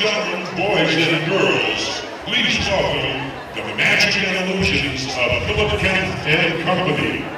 gentlemen, boys and girls, please welcome the magic and illusions of Philip Kampf and Company.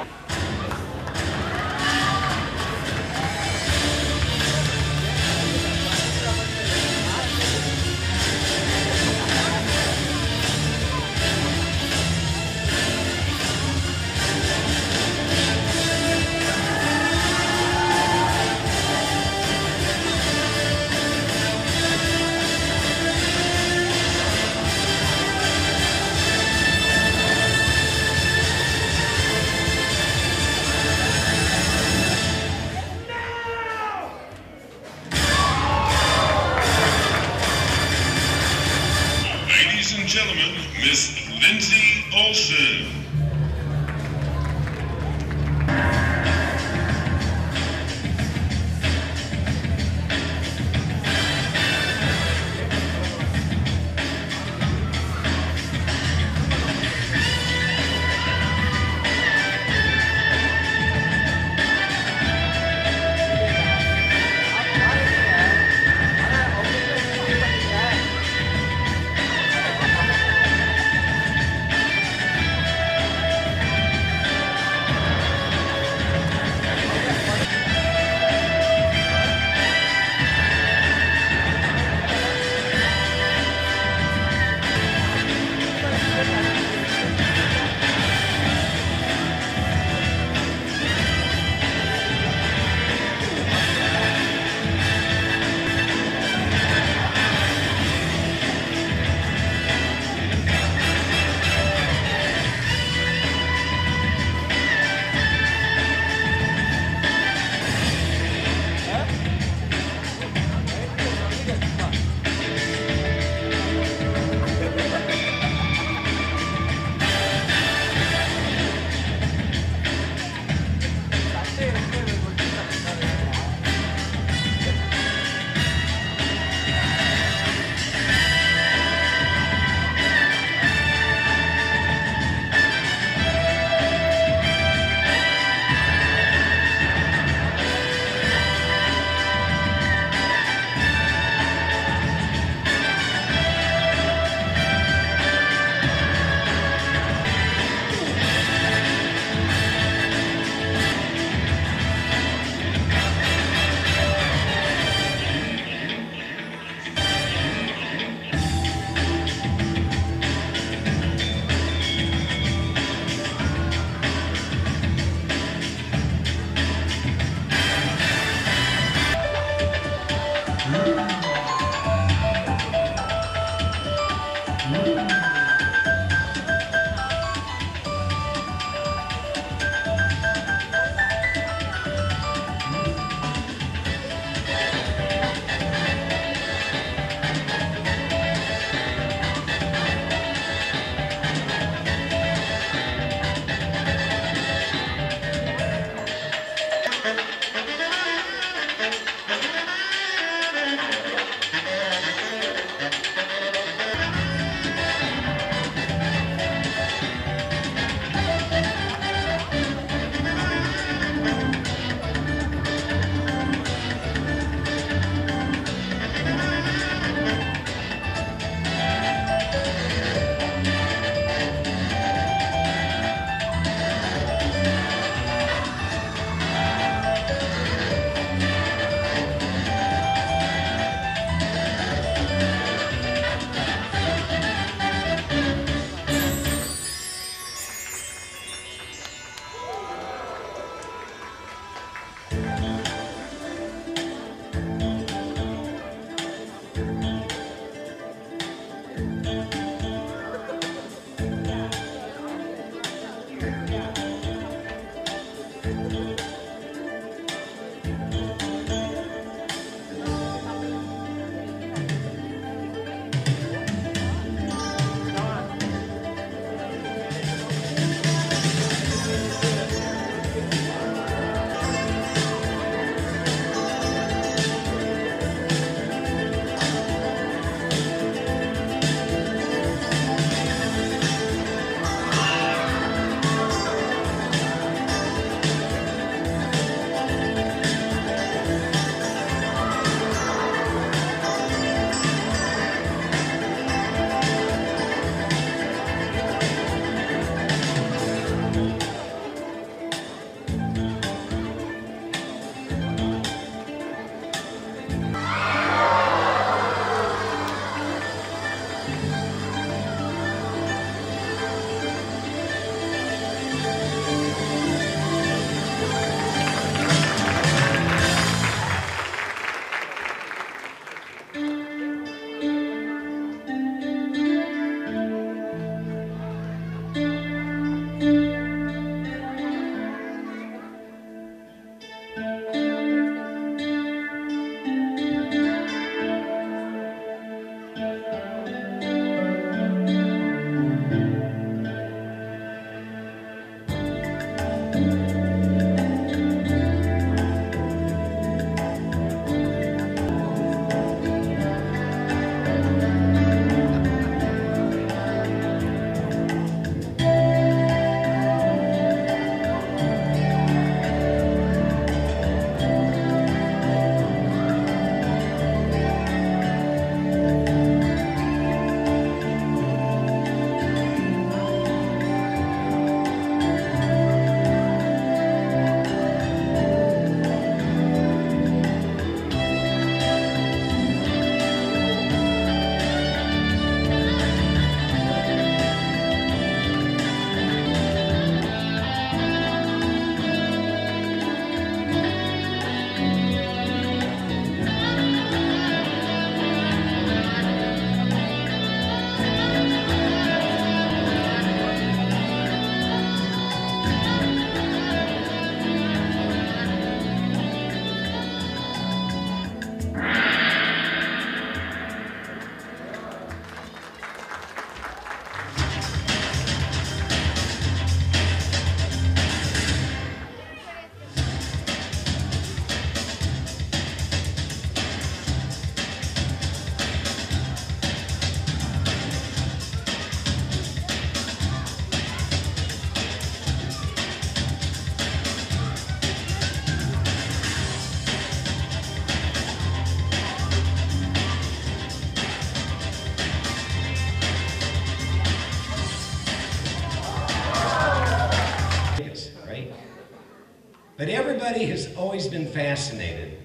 Been fascinated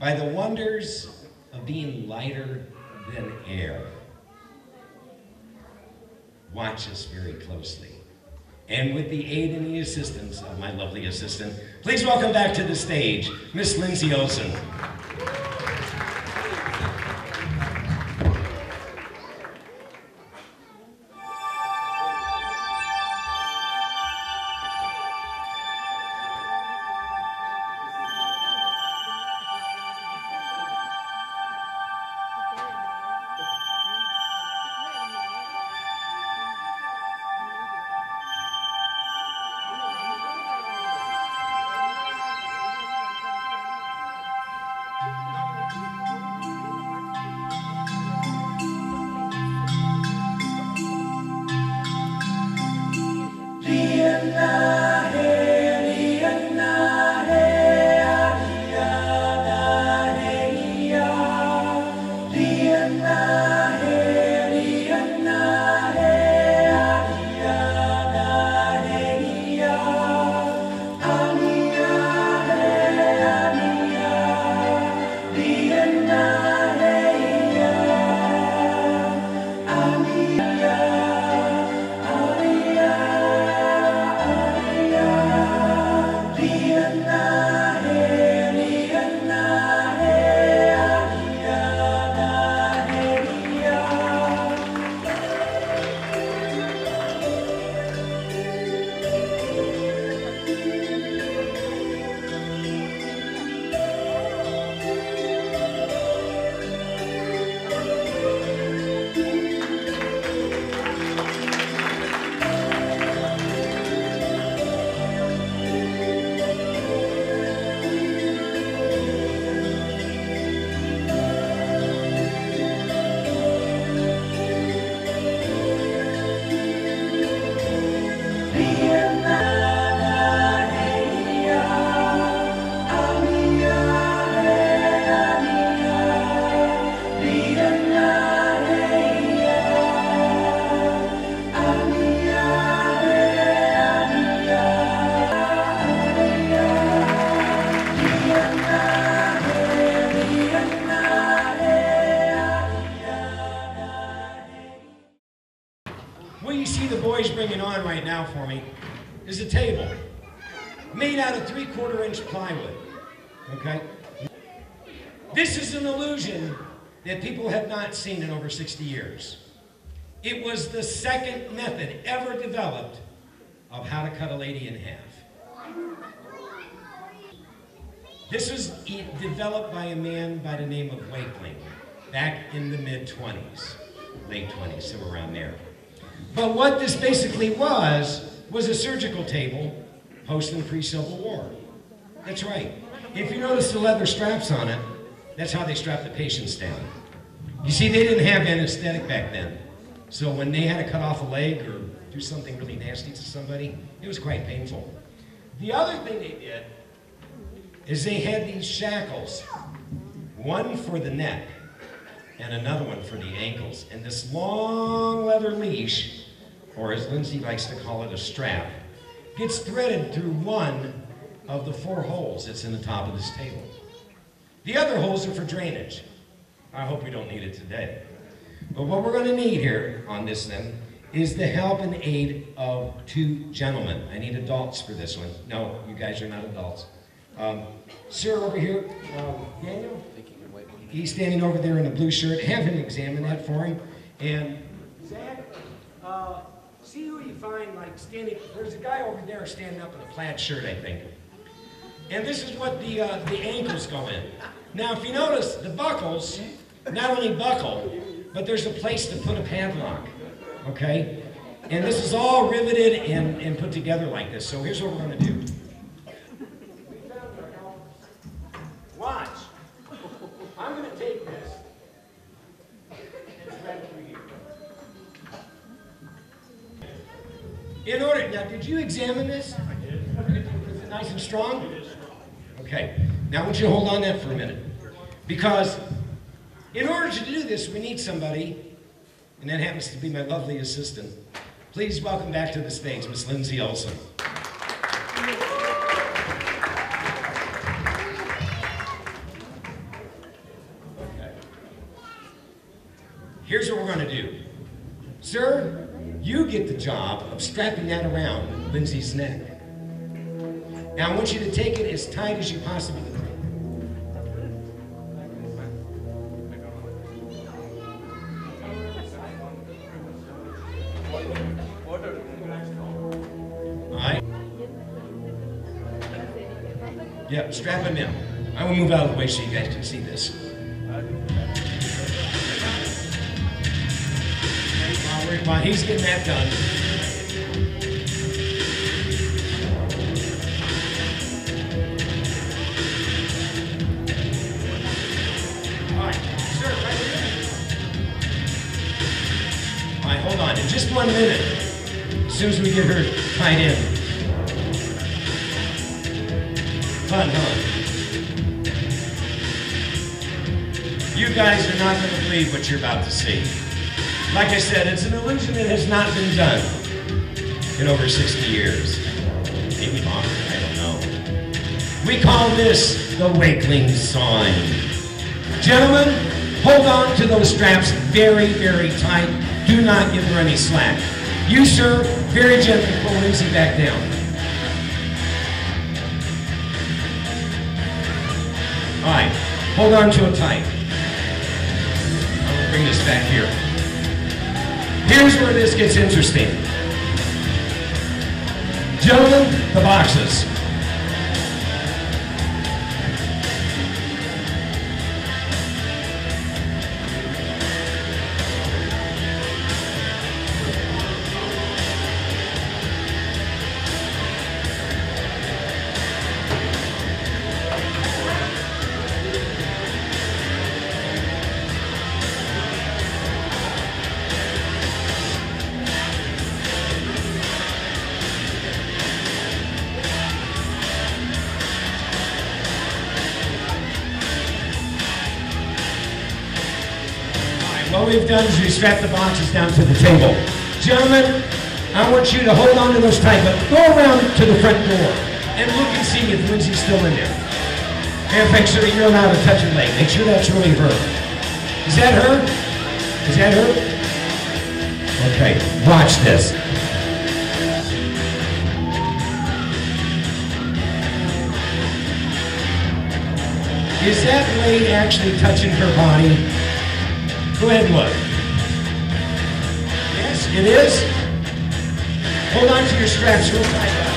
by the wonders of being lighter than air. Watch us very closely. And with the aid and the assistance of my lovely assistant, please welcome back to the stage, Miss Lindsay Olson. Boys bringing on right now for me is a table made out of three quarter inch plywood. Okay? This is an illusion that people have not seen in over 60 years. It was the second method ever developed of how to cut a lady in half. This was developed by a man by the name of Wakeling back in the mid 20s, late 20s, somewhere around there. But what this basically was, was a surgical table post and pre-Civil War. That's right. If you notice the leather straps on it, that's how they strapped the patients down. You see, they didn't have anesthetic back then. So when they had to cut off a leg or do something really nasty to somebody, it was quite painful. The other thing they did is they had these shackles, one for the neck and another one for the ankles. And this long leather leash, or as Lindsay likes to call it, a strap, gets threaded through one of the four holes that's in the top of this table. The other holes are for drainage. I hope we don't need it today. But what we're going to need here on this then is the help and aid of two gentlemen. I need adults for this one. No, you guys are not adults. Um, sir over here, um, Daniel? He's standing over there in a blue shirt. Have him examine that for him. And Zach, uh, see who you find like standing. There's a guy over there standing up in a plaid shirt, I think. And this is what the uh, the ankles go in. Now, if you notice, the buckles not only buckle, but there's a place to put a padlock. Okay? And this is all riveted and, and put together like this. So here's what we're going to do. Because in order to do this, we need somebody, and that happens to be my lovely assistant. Please welcome back to the stage, Miss Lindsay Olson. Here's what we're going to do. Sir, you get the job of strapping that around Lindsay's neck. Now I want you to take it as tight as you possibly can. Yep, strap him in. I will move out of the way so you guys can see this. While, he's getting that done. All right, hold on. In just one minute, as soon as we get her tied in. Fun, huh? You guys are not going to believe what you're about to see. Like I said, it's an illusion that has not been done in over 60 years. Maybe longer, I don't know. We call this the Wakeling sign. Gentlemen, hold on to those straps very, very tight. Do not give her any slack. You, sir, very gently pull Lindsay back down. Right, hold on to it tight. Gonna bring this back here. Here's where this gets interesting. Gentlemen, the boxes. We've done is we strapped the boxes down to the table. Gentlemen, I want you to hold on to those tight, but go around to the front door and look and see if Lindsay's still in there. And make sure you're allowed to touch her leg. Make sure that's really her. Is that her? Is that her? Okay, watch this. Is that blade actually touching her body? Go ahead and look. Yes, it is. Hold on to your straps real tight.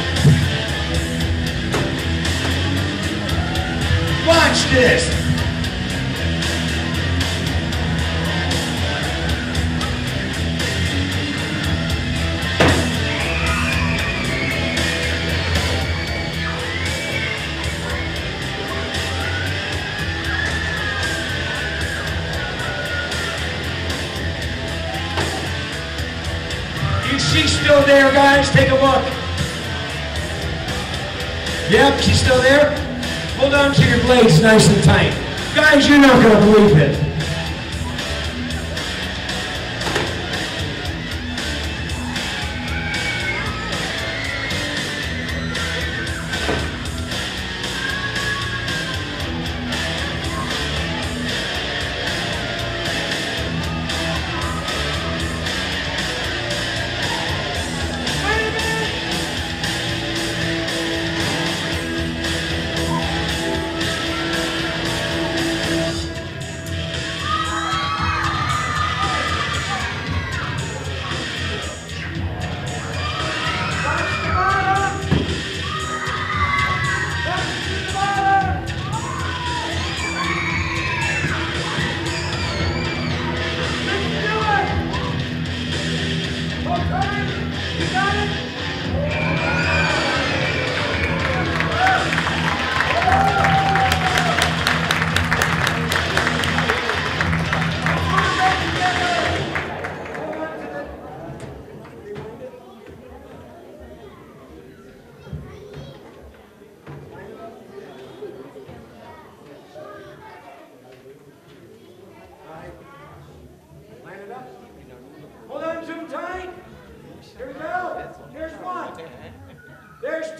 Watch this. Yep, she's still there. Hold on to your blades nice and tight. Guys, you're not going to believe it.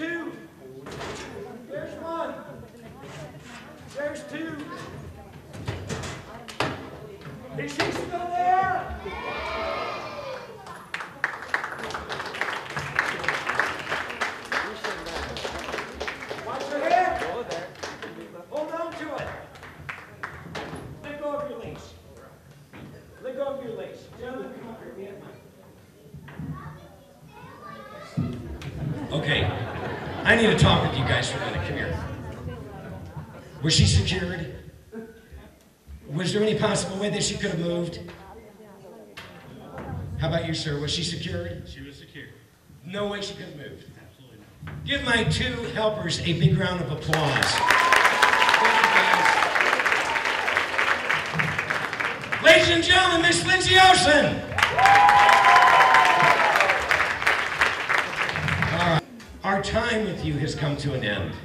two. There's one. There's two. Was she secured? Was there any possible way that she could have moved? How about you, sir? Was she secured? She was secured. No way she could have moved. Absolutely not. Give my two helpers a big round of applause. Ladies and gentlemen, Miss Lindsay Olsen. All right. Our time with you has come to an end.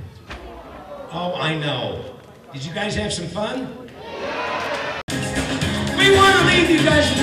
Oh, I know. Did you guys have some fun? We want to leave you guys